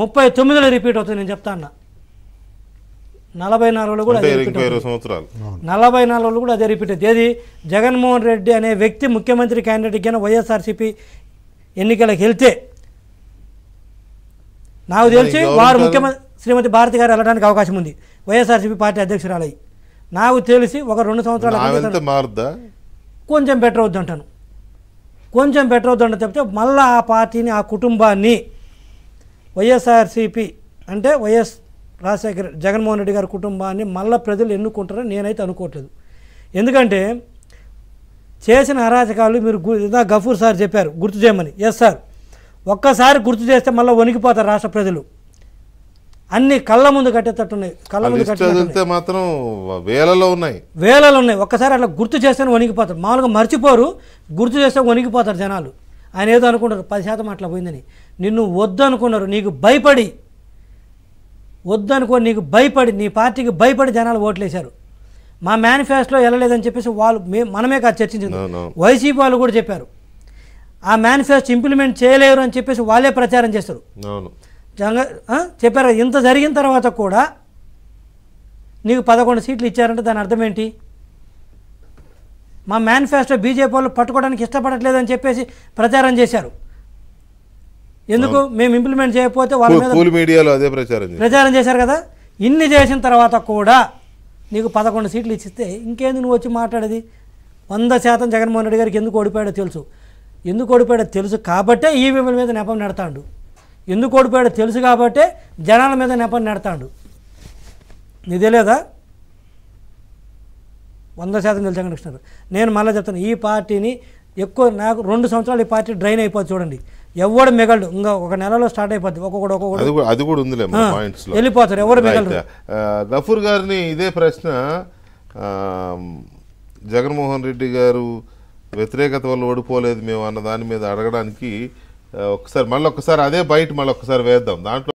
ముప్పై తొమ్మిదిలో రిపీట్ అవుతుంది నేను చెప్తా అన్నా. నలభై నాలుగులో కూడా సంవత్సరాలు. నలభై నాలుగులో కూడా అదే రిపీట్ అవుతుంది. ఏది? జగన్మోహన్ రెడ్డి అనే వ్యక్తి ముఖ్యమంత్రి క్యాండిడేట్ కింద వైఎస్ఆర్సీపీ ఎన్నికలకు వెళ్తే నాకు తెలిసి వారు? ముఖ్యమంత్రి శ్రీమతి భారతి గారు వెళ్ళడానికి అవకాశం ఉంది. వైఎస్ఆర్సీపీ పార్టీ అధ్యక్షురాలయ్యి నాకు తెలిసి ఒక రెండు సంవత్సరాల కొంచెం బెటర్ అవుద్ది అంటాను. కొంచెం బెటర్ అవుద్ది అంటే చెప్తే మళ్ళీ ఆ పార్టీని ఆ కుటుంబాన్ని వైఎస్ఆర్సీపీ అంటే వైఎస్ రాజశేఖర జగన్మోహన్ రెడ్డి గారి కుటుంబాన్ని మళ్ళీ ప్రజలు ఎన్నుకుంటారని నేనైతే అనుకోవట్లేదు. ఎందుకంటే చేసిన అరాచకాలు మీరు గఫూర్ సార్ చెప్పారు గుర్తు చేయమని. ఎస్ సార్ ఒక్కసారి గుర్తు చేస్తే మళ్ళీ వణికిపోతారు రాష్ట్ర ప్రజలు. అన్ని కళ్ళ ముందు కట్టేటట్టున్నాయి కళ్ళ ముందు చదివితే మాత్రం వేలలో ఉన్నాయి. వేలలో ఉన్నాయి. ఒక్కసారి అట్లా గుర్తు చేస్తేనే వణికిపోతారు. మామూలుగా మర్చిపోరు గుర్తు చేస్తే వణికిపోతారు జనాలు. ఆయన ఏదో అనుకుంటారు పది శాతం అట్లా పోయిందని. నిన్ను వద్దు అనుకున్నారు నీకు భయపడి వద్దు అనుకో నీకు భయపడి నీ పార్టీకి భయపడి జనాలు ఓట్లేశారు. మా మేనిఫెస్టోలో వెళ్ళలేదని చెప్పేసి వాళ్ళు మే మనమే కాదు చర్చించింది. వైసీపీ వాళ్ళు కూడా చెప్పారు. ఆ మేనిఫెస్టో ఇంప్లిమెంట్ చేయలేరు అని చెప్పేసి వాళ్ళే ప్రచారం చేస్తారు. జంగ? చెప్పారు ఇంత జరిగిన తర్వాత కూడా నీకు పదకొండు సీట్లు ఇచ్చారంటే దాని అర్థం ఏంటి? మా మేనిఫెస్టో బీజేపీ వాళ్ళు పట్టుకోవడానికి ఇష్టపడట్లేదని చెప్పేసి ప్రచారం చేశారు. ఎందుకు? మేము ఇంప్లిమెంట్ చేయకపోతే వాళ్ళ మీద కూల్ మీడియాలో అదే ప్రచారం చేశారు. ప్రచారం చేశారు కదా? ఇన్ని చేసిన తర్వాత కూడా నీకు పదకొండు సీట్లు ఇచ్చిస్తే ఇంకేంది నువ్వు వచ్చి మాట్లాడేది? వంద శాతం జగన్మోహన్ రెడ్డి గారికి ఎందుకు ఓడిపోయాడో తెలుసు. ఎందుకు ఓడిపోయాడో తెలుసు కాబట్టే ఈవీఎంల మీద నెపం నెడతాడు. ఎందుకు ఓడిపోయాడో తెలుసు కాబట్టే జనాల మీద నెపం నెడతాడు. నీకు తెలియదా? వంద శాతం తెలుసు కృష్ణ నేను మళ్ళీ చెప్తాను ఈ పార్టీని ఎక్కువ నాకు రెండు సంవత్సరాలు ఈ పార్టీ డ్రైన్ అయిపోతుంది చూడండి. ఎవడు మిగలడు ఇంకా ఒక నెలలో స్టార్ట్ అయిపోద్ది ఒక్కొక్కడు ఒక్కొక్కడు. అది కూడా అది కూడా ఉందిలే వెళ్ళిపోతారు ఎవరు. మిగలరు? గఫూర్ గారిని ఇదే ప్రశ్న జగన్మోహన్ రెడ్డి గారు వ్యతిరేకత వల్ల ఓడిపోలేదు మేము అన్న దాని మీద అడగడానికి ఒకసారి మళ్ళీ ఒకసారి అదే బయట మళ్ళీ ఒకసారి వేద్దాం. దాంట్లో